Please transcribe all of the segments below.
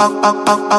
oh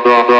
Oh,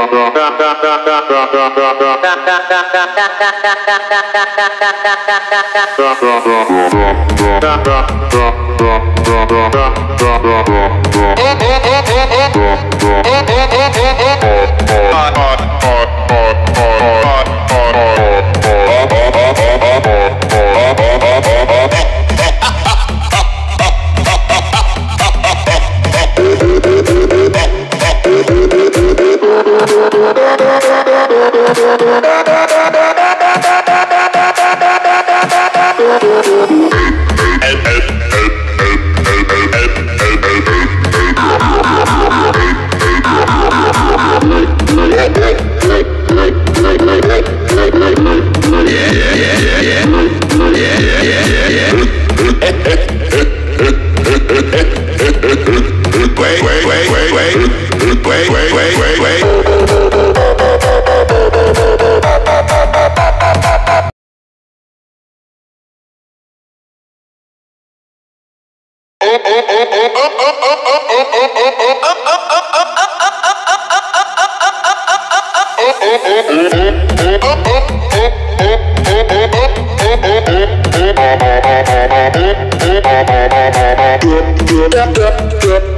wait wait wait wait Dip, dip, dip, dip.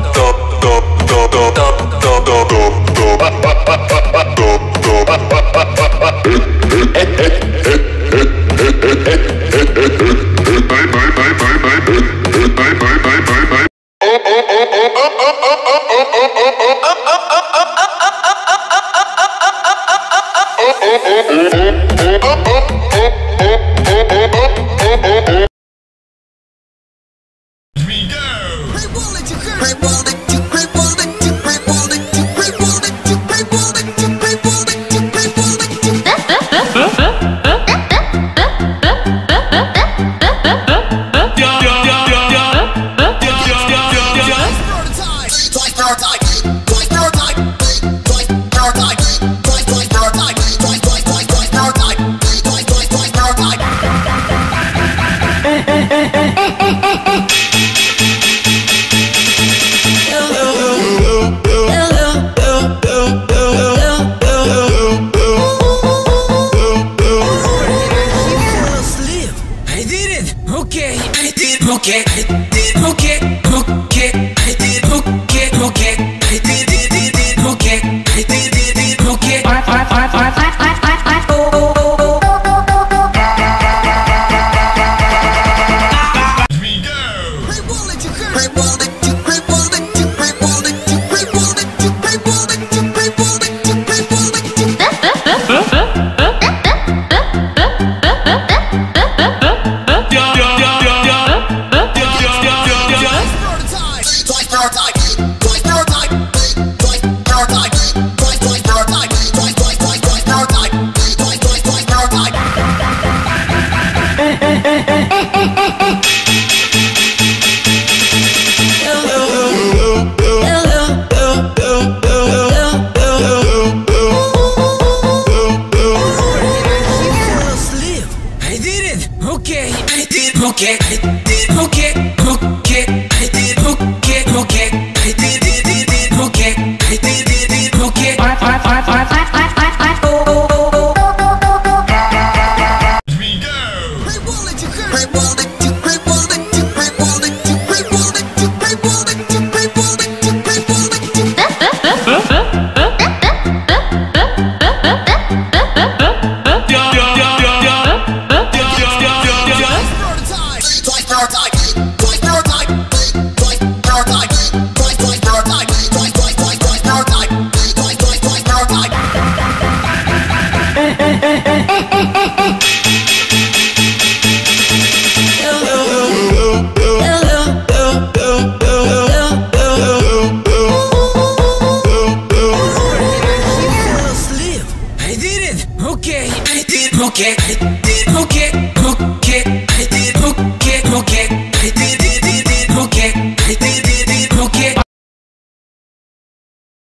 I Okay. get it.